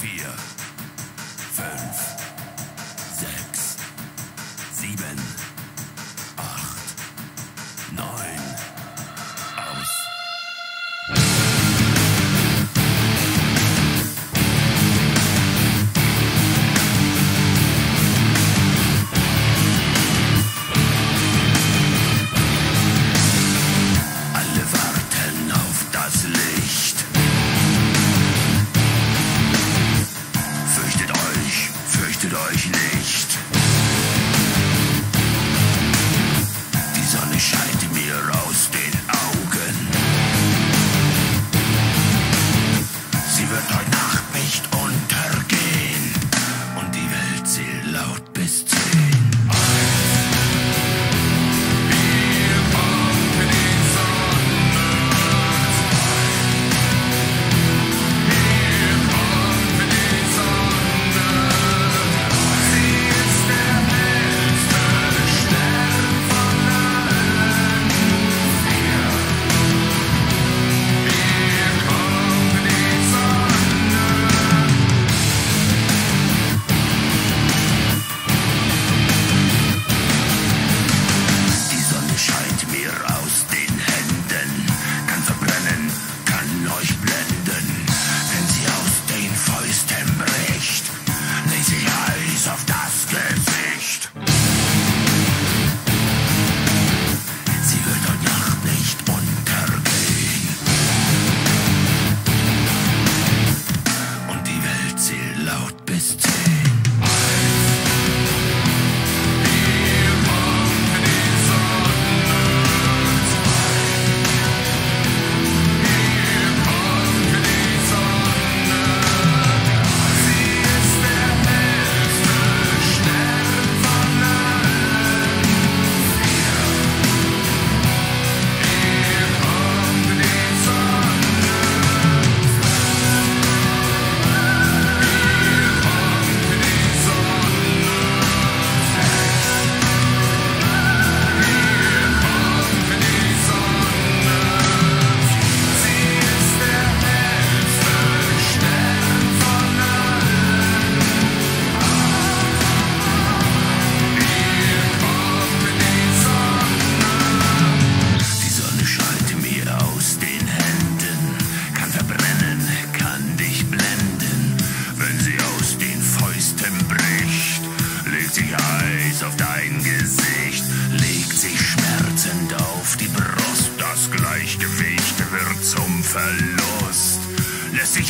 4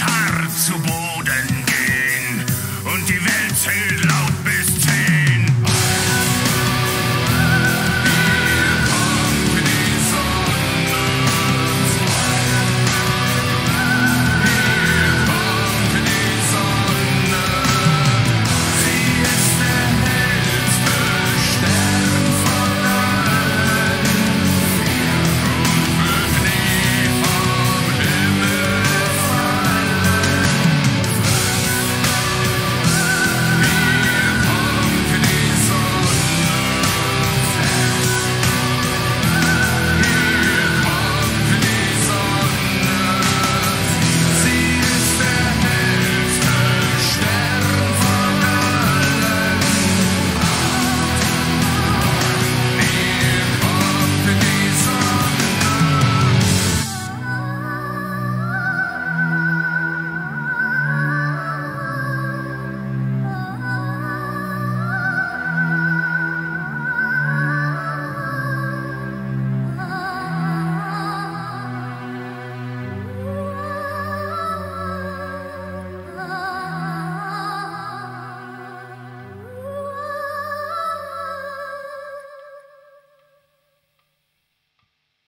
hart zu Boden gehen und die Welt zählt